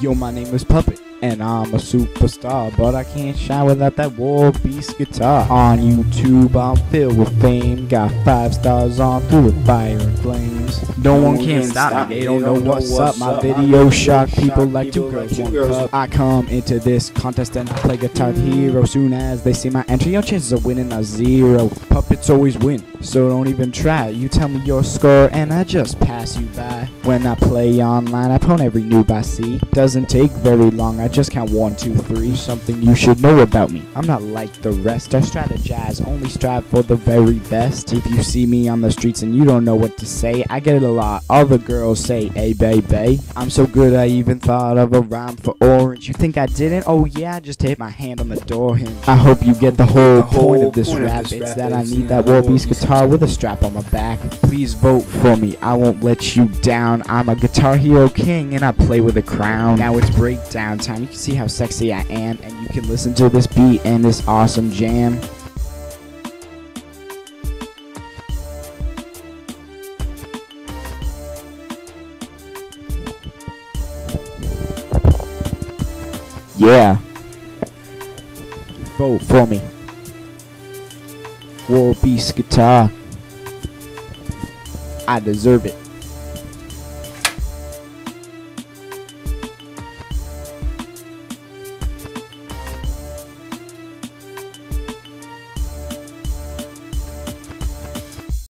Yo, my name is Puppet, and I'm a superstar, but I can't shine without that War Beast guitar. On YouTube, I'm filled with fame, got five stars on through the fire and flames. No one can stop me, they don't know what's up. My video shock people like two girls, one cup. I come into this contest and play Guitar Hero. Soon as they see my entry, your chances of winning are zero. Puppets always win, so don't even try. You tell me your score, and I just pass you by. When I play online, I pwn every noob I see. Doesn't take very long, I just count one, two, three. Something you should know about me. I'm not like the rest. I strategize, only strive for the very best. If you see me on the streets and you don't know what to say, I get it a lot. The girls say, hey, baby. I'm so good, I even thought of a rhyme for orange. You think I didn't? Oh, yeah, I just hit my hand on the door hinge. I hope you get the whole point of this rap. It's that I need that War Beast guitar with a strap on my back. Please vote for me, I won't let you down. I'm a Guitar Hero king and I play with a crown. Now it's breakdown time. You can see how sexy I am, and you can listen to this beat and this awesome jam. Yeah. Vote for me. War Beast guitar. I deserve it.